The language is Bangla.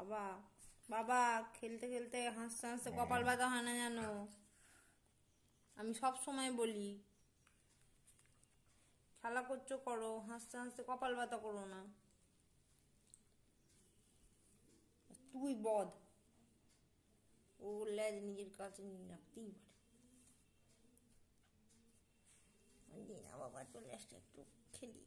বাবা বাবা খেলতে খেলতে হাসতে হাসতে হ্যাঁ। কপাল ব্যথা হয় না জানো? আমি সব সময় বলি খেলা করছ করো হাসতে হাসতে কপাল ব্যথা করো না। তুই বদ। ও ল্যাজ নিজের কাছে নিয়ে রাখতেই পারে। না বাবা চলে আসছে একটু খেলি।